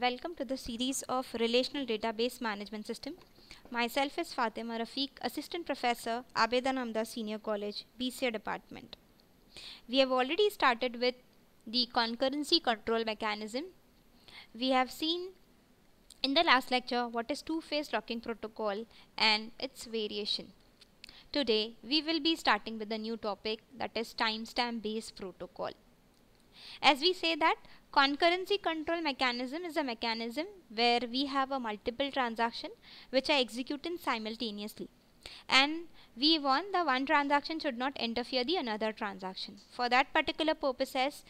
Welcome to the series of Relational Database Management System. Myself is Fatima Rafiq, Assistant Professor, Abeda Inamdar Senior College, BCA Department. We have already started with the concurrency control mechanism. We have seen in the last lecture what is two-phase locking protocol and its variation. Today we will be starting with a new topic that is timestamp based protocol. As we say that concurrency control mechanism is a mechanism where we have a multiple transaction which are executing simultaneously and we want the one transaction should not interfere the another transaction. For that particular purposes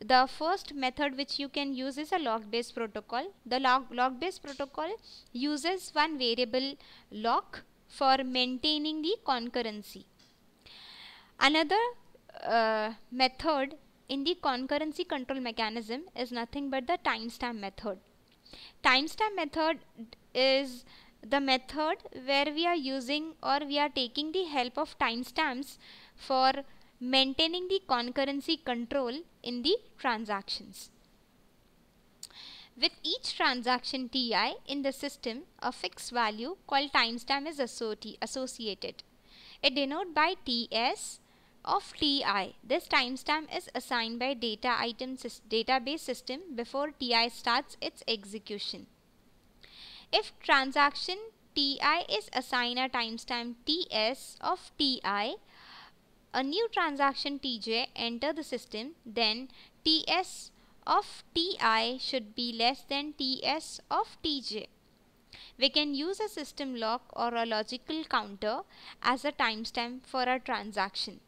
the first method which you can use is a lock based protocol. The lock, lock based protocol uses one variable lock for maintaining the concurrency. Another uh, method in the concurrency control mechanism is nothing but the timestamp method. Timestamp method is the method where we are using or we are taking the help of timestamps for maintaining the concurrency control in the transactions. With each transaction Ti in the system, a fixed value called timestamp is associated. It denoted by Ts of Ti. This timestamp is assigned by data item database system before Ti starts its execution. If transaction Ti is assigned a timestamp Ts of Ti, a new transaction Tj enter the system, then Ts of Ti should be less than Ts of Tj. We can use a system clock or a logical counter as a timestamp for a transaction.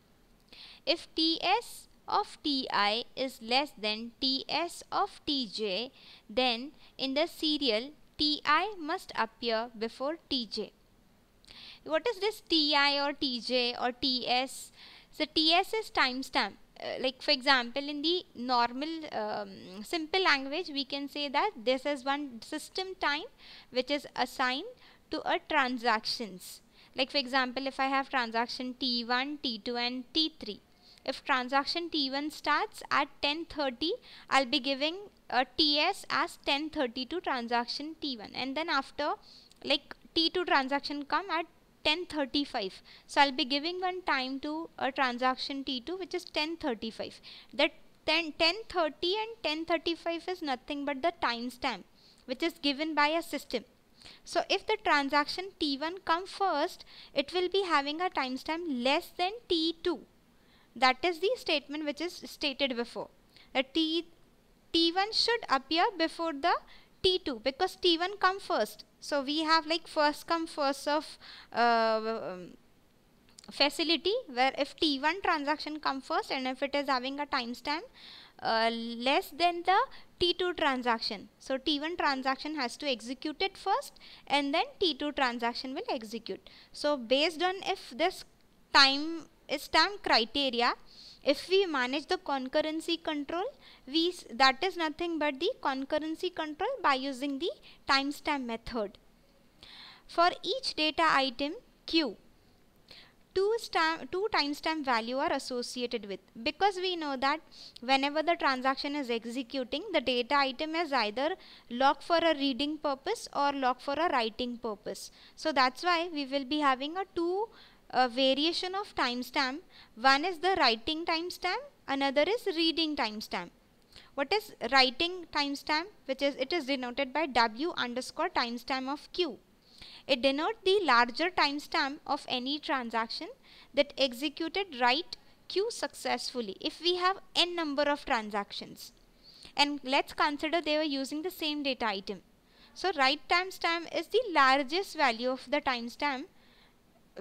If Ts of Ti is less than Ts of Tj, then in the serial Ti must appear before Tj. What is this Ti or Tj or Ts? So Ts is timestamp. Uh, like for example in the normal um, simple language we can say that this is one system time which is assigned to a transactions like for example if I have transaction T1, T2 and T3 if transaction T1 starts at 1030 I'll be giving a TS as 1030 to transaction T1 and then after like T2 transaction come at 1035 so I'll be giving one time to a transaction T2 which is 1035 that 10 1030 and 1035 is nothing but the timestamp which is given by a system. So if the transaction T1 come first it will be having a timestamp less than T2 that is the statement which is stated before T T1 should appear before the T2 because T1 come first so we have like first come first of uh, um, facility where if T1 transaction come first and if it is having a timestamp uh, less than the T2 transaction. So T1 transaction has to execute it first and then T2 transaction will execute. So based on if this time is stamp criteria. If we manage the concurrency control we that is nothing but the concurrency control by using the timestamp method. For each data item q two stamp two timestamp value are associated with. Because we know that whenever the transaction is executing the data item is either locked for a reading purpose or locked for a writing purpose. So that's why we will be having a two a variation of timestamp. One is the writing timestamp, another is reading timestamp. What is writing timestamp? Which is it is denoted by W underscore timestamp of Q. It denotes the larger timestamp of any transaction that executed write Q successfully if we have n number of transactions. And let's consider they were using the same data item. So write timestamp is the largest value of the timestamp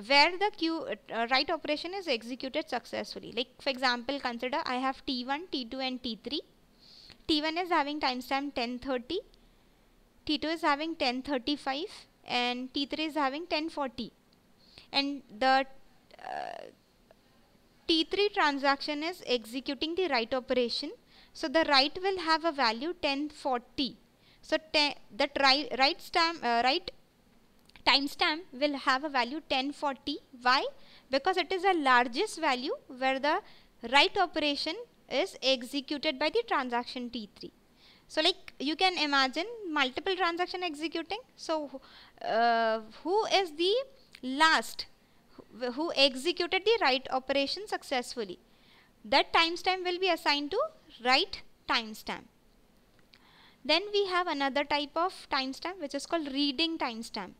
where the Q uh, write operation is executed successfully. Like for example, consider I have T1, T2 and T3. T1 is having timestamp 1030, T2 is having 1035 and T3 is having 1040. And the uh, T3 transaction is executing the write operation. So the write will have a value 1040. So write, write, stamp, uh, write timestamp will have a value 1040. Why? Because it is the largest value where the write operation is executed by the transaction T3. so like you can imagine multiple transaction executing so uh, who is the last who executed the write operation successfully that timestamp will be assigned to write timestamp then we have another type of timestamp which is called reading timestamp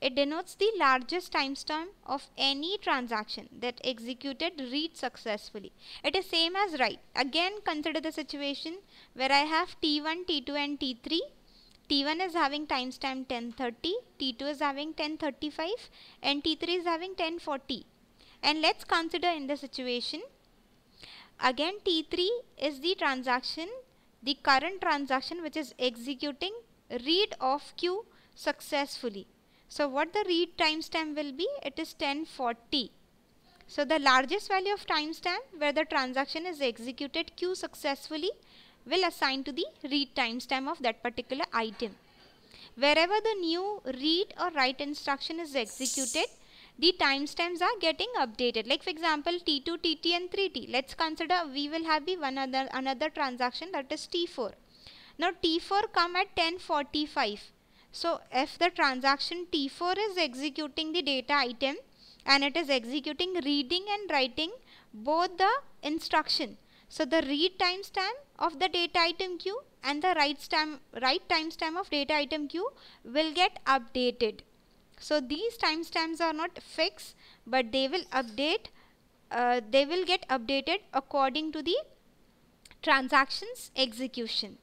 it denotes the largest timestamp of any transaction that executed read successfully. It is same as write. Again consider the situation where I have T1, T2 and T3. T1 is having timestamp 1030, T2 is having 1035 and T3 is having 1040. And let's consider in the situation again T3 is the transaction the current transaction which is executing read of Q successfully so what the read timestamp will be? It is 1040. So the largest value of timestamp where the transaction is executed Q successfully will assign to the read timestamp of that particular item. Wherever the new read or write instruction is executed, the timestamps are getting updated. Like for example, T2, TT and 3T. Let's consider we will have the one other another transaction that is T4. Now T4 come at 1045 so if the transaction T4 is executing the data item and it is executing reading and writing both the instruction. So the read timestamp of the data item Q and the write time write timestamp of data item Q will get updated. So these timestamps are not fixed but they will update uh, they will get updated according to the transactions execution.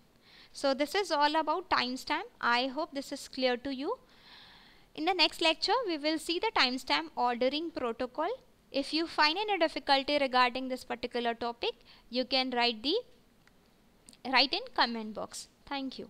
So this is all about timestamp. I hope this is clear to you. In the next lecture, we will see the timestamp ordering protocol. If you find any difficulty regarding this particular topic, you can write the write in comment box. Thank you.